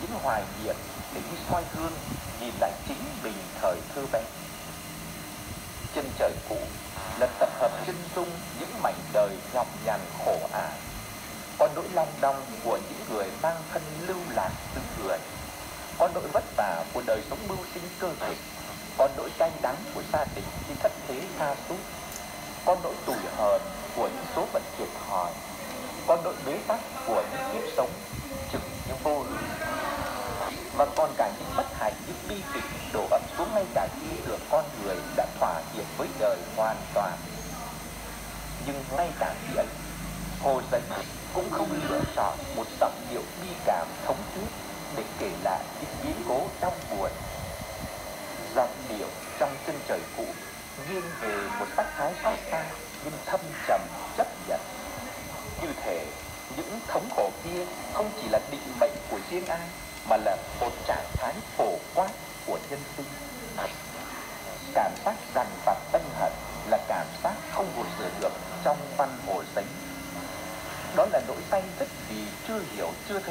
những hoài niệm để đi soi gương, nhìn lại chính mình thời thơ bé. Chân trời cũ là tập hợp chân dung những mảnh đời nhọc nhằn khổ ải có nỗi long đong của những người mang thân lưu lạc từ người. Có nỗi vất vả của đời sống mưu sinh cơ cực có nỗi cay đắng của gia đình khi thất thế xa sút. Có nỗi tủi hờn của những số phận thiệt thòi có nỗi bế tắc của những kiếp sống, chừng như vô lý và còn cả những bất hạnh những bi kịch, đổ ập xuống ngay cả khi được con người đã thỏa hiệp với đời hoàn toàn. Nhưng ngay cả khi ấy hồ giấy cũng không lựa chọn một giọng điệu bi cảm thống thiết để kể lại những biến cố đau buồn. Giọng điệu trong chân trời cũ nghiêng về một sắc thái xót xa, nhưng thâm trầm, chất nhận như thể những thống khổ kia không chỉ là định mệnh của riêng ai, mà là một trạng thái phổ quát của nhân sinh. Cảm giác dằn vặt tâm hận là cảm giác không gột sửa được trong văn hồ giấy đó là nỗi say rất vì chưa hiểu, chưa thấy